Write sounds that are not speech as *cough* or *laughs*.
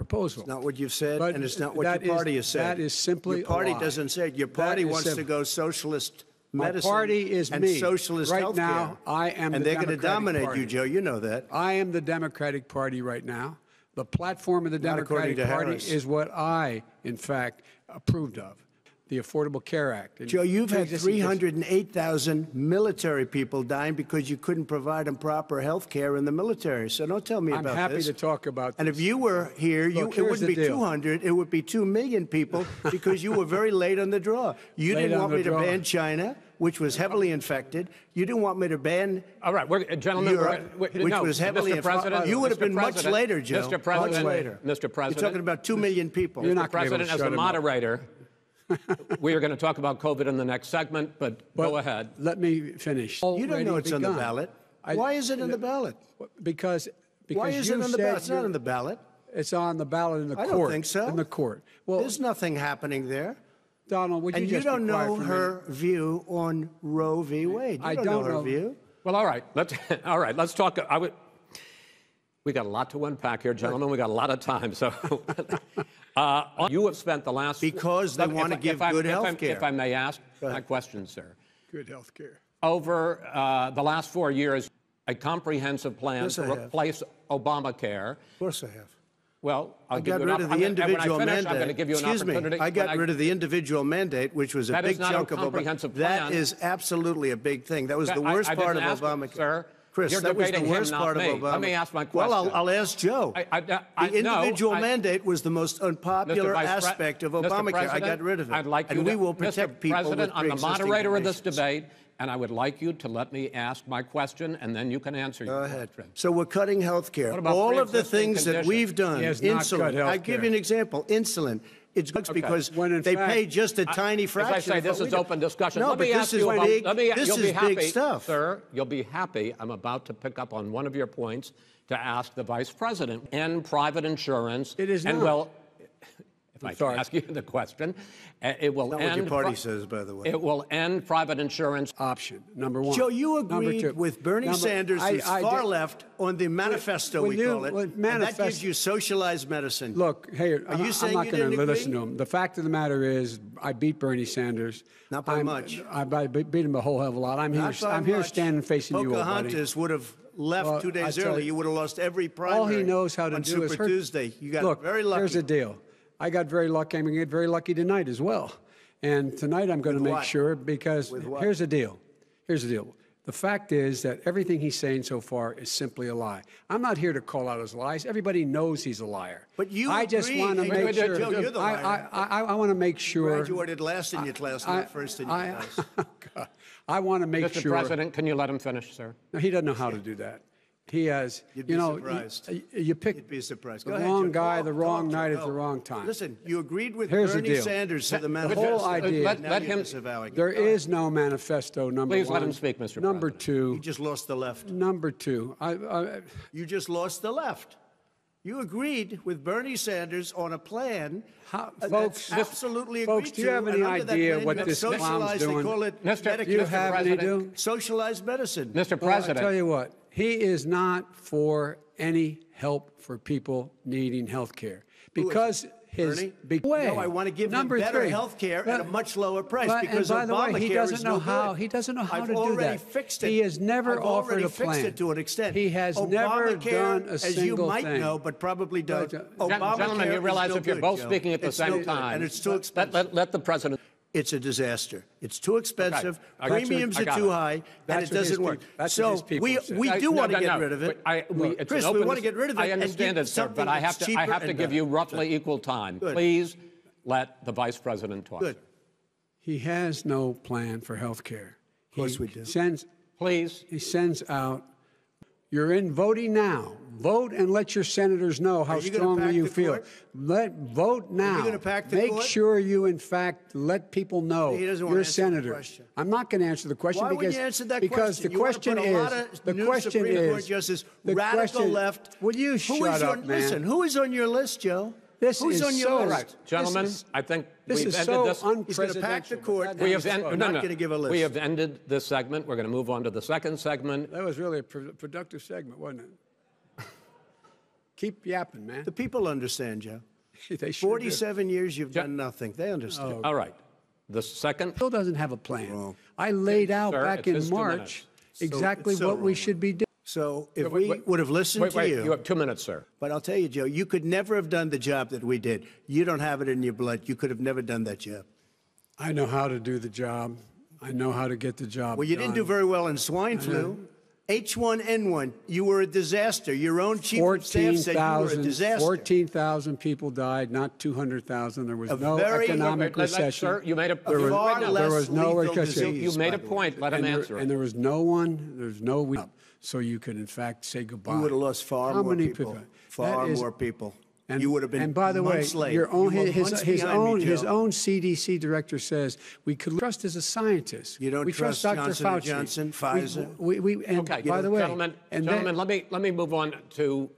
proposal. Not what you've said, But and it's not what your is- party has said. that is simply Your party doesn't say it. Your party is wants to go socialist My party is and me. socialist Right healthcare. now, I am And the they're going to dominate Party. you, Joe. You know that. I am the Democratic Party right now. The platform of the Not Democratic Party Harris. is what I, in fact, approved of the Affordable Care Act. And Joe, you've had 308,000 military people dying because you couldn't provide them proper health care in the military. So don't tell me about that. I'm happy to talk about that. And this. if you were here, you, Look, it wouldn't be deal. 200, it would be 2 million people *laughs* because you were very late on the draw. You Late didn't want the me to ban China, which was heavily infected. You didn't want me to ban All right, we're, gentlemen, Europe, we're, we're, which no, was heavily Mr. inf- President. You would have Mr. been much later, Joe. Mr. President, much later. Mr. President. You're talking about 2 million people. You're not gonna be able to President, as shut the him up. moderator, *laughs* we are going to talk about COVID in the next segment, but, But go ahead. Let me finish. You don't know Already it's on the ballot. I- Why is it on the ballot? Because because Why is you it on the ballot? It's not you're- on the ballot. It's on the ballot in the I court. don't think so. In the court. Well, There's nothing happening there. Donald, would you And you just be don't know for a her view on Roe v. Wade. You I don't, don't know her know. view. Well, all right. Let's, *laughs* all right, let's talk. I would, we got a lot to unpack here, gentlemen. We got a lot of time. So, *laughs* uh, you have spent the last Because they wanna if- give if I- good if I- health care. If I may ask ahead. my question, sir. Good health care. Over uh, the last four years, a comprehensive plan Yes, to I have. replace Obamacare. Of course I have. Well, I'll I give got you rid opp- of the I'm gonna- individual finish, mandate. I'm going to give you an Excuse me. I got when rid of the individual mandate, which was a big not a chunk of Obama. comprehensive That plan. is absolutely a big thing. That was That- the worst I part of didn't ask him, Obamacare. sir. Chris, You're that was the debating him, worst part me. of Obama. Let me ask my question. Well, I'll. I'll ask Joe. I- I- I- the no, individual I- mandate was the most unpopular Mr. Vice Pre- aspect of Obamacare. I President, got rid of it. I'd like and you we to- will protect Mr. people President, with I'm the pre-existing moderator of this debate, and I would like you to let me ask my question, and then you can answer Go your ahead. question. So we're cutting health care. All of the pre-existing things that we've done, He not cut insulin. I health give you an example. Insulin. It's good because When they fact- pay just a tiny As fraction. I say, of this what is we do. open discussion. No, let but me this ask is you about, big. let me, this you'll is be happy, big stuff. sir. You'll be happy. I'm about to pick up on one of your points to ask the vice president. End private insurance. It is and not. well, if I can sorry. ask you the question, uh, it will Not end. what your party says, by the way. It will end private insurance. Option number one. Joe, you Number agreed two. with Bernie Number- Sanders, I- who's I far did- left, on the manifesto, when we you- call it. when and that gives manifest- you socialized medicine. Look, hey, Are I'm, you saying I'm not you going to didn't listen to agree? him. The fact of the matter is, I beat Bernie Sanders. Not by I'm- much. I, I beat him a whole hell of a lot. I'm Not here. by I'm here much. standing facing you, old buddy. Pocahontas would have left Well, two I days tell early. you- You would have lost every primary. All he knows how to on do Super is hurt. Tuesday. You got Look, very lucky. here's the deal. I got very lucky. I'm going to get very lucky tonight as well. And tonight I'm going to make what? sure because here's the deal. Here's the deal. The fact is that everything he's saying so far is simply a lie. I'm not here to call out his lies. Everybody knows he's a liar. But you I just want to make sure. Joe, you're the I, liar. I, I, I want to make sure. You Graduated last in your class, I, not first in your I, *laughs* class. God. I want to make Mr. sure. President, can you let him finish, sir? No, he doesn't know how to do that. He has, You'd you be know, surprised. You, you pick You'd be surprised. the Go ahead, wrong Joe. guy, Talk, the wrong talk, night at the wrong time. Listen, you agreed with Here's the Bernie deal. Sanders to the The manifesto. whole idea. Let- Now let you're him- disavowing it. There Go ahead. is no manifesto. Number Please one. let him speak, Mr. Number President. two. You just lost the left. Number two. I, I, You just lost the left. You agreed with Bernie Sanders on a plan How- uh, folks- that's absolutely folks, agreed do you have any and under that idea plan, what you have this clown's socialized, doing? They call it Mr. Medicare. you Mr. have any President. do? socialized medicine. Mr. Well, I President. tell you what. He is not for any help for people needing health care because his Bernie? big way. No, I want to give Number them better three. health care at a much lower price but- because and by the Obamacare way, he doesn't is know no how. good. He doesn't know how I've to do already that. fixed it. He has never I've offered already a fixed plan. it to an extent. He has never Obamacare, done a single thing. as you might thing. know, but probably don't. Obamacare uh, Gentlemen, you realize no if you're good, both Joe. speaking at the It's no same good, time, and it's too expensive. Let, let, let the president. It's a disaster. It's too expensive. I got you. Premiums are too it. high, and it doesn't work. that's so what his people we we do no, want to no, get no. rid of it. I, we, it's Chris, we want to get rid of it. I understand it, sir, but I have to. I have to and give you better. roughly equal time. Good. Please let the vice president talk. Good. He has no plan for health care. Of course we do. Sends, Please. he sends out, you're in voting now. Vote and let your senators know how Are you gonna strongly pack you the feel. court? Let vote now. gonna pack the Make court? sure you, in fact, let people know He doesn't wanna you're a answer the senator. question. I'm not going to answer the question Why because wouldn't you answer that because question? the You wanna question put a is of the new question Supreme is Court justice, the radical question, left. Will you Who shut is up, on, man? Listen, who is on your list, Joe? This Who's is on your so- list? All right, gentlemen, This is- I think This we've is ended so this. unpresidential. He's gonna pack the court. We have, that's end, no, not no. gonna give a list. we have ended this segment. We're going to move on to the second segment. That was really a pro- productive segment, wasn't it? Keep yapping, man. The people understand, Joe. *laughs* They sure do. 47 years you've done nothing. They understand. Oh. All right. The second, Still doesn't have a plan. I laid out Sir, back in March exactly it's so what we should be doing. So if Wait, we would have listened wait, to you, you have two minutes, sir. but I'll tell you, Joe, you could never have done the job that we did. You don't have it in your blood. You could have never done that job. I know how to do the job. I know how to get the job Well, you didn't do very well in swine flu. H1N1, you were a disaster. Your own chief of staff said you were a 14,000 disaster. 14,000 people died, not 200,000. There was A no very- economic Wait, let- let- recession. Sir, you made a, A you- far no, there was no lethal recession. disease, you made a point. Let him and, there, answer and there was no one, there's no we so you could in fact say goodbye. You would have lost far How more many people. That Far is- more people. And, you would have been And by the way, late. your own You were his, his behind me, own his own CDC director says we could trust as a scientist. You don't we trust Dr. Johnson Fauci. Johnson, We- Pfizer? We, we, and Okay, by the way, gentlemen, and gentlemen, then, let me let me move on to